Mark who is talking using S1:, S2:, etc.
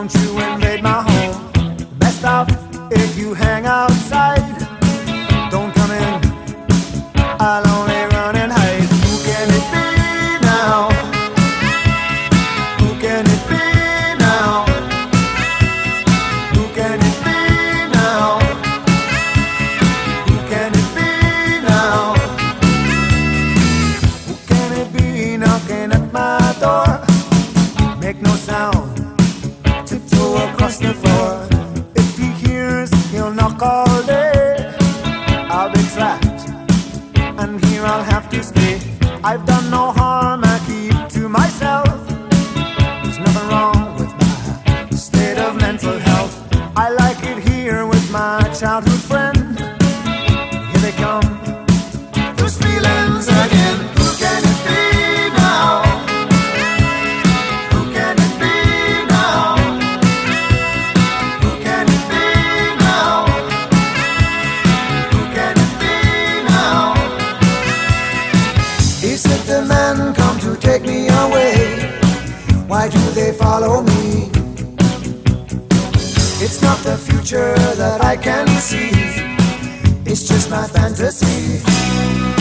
S1: don't you invade my home. Best off if you hang outside. Don't come in, I'll only run and hide. Who can it be now? Who can it be now? Who can it be now? Who can it be now? Who can it be knocking at my door? Make no sound. knock all day. I'll be trapped, and here I'll have to stay. I've done no harm, I keep come to take me away? Why do they follow me? It's not the future that I can see. It's just my fantasy.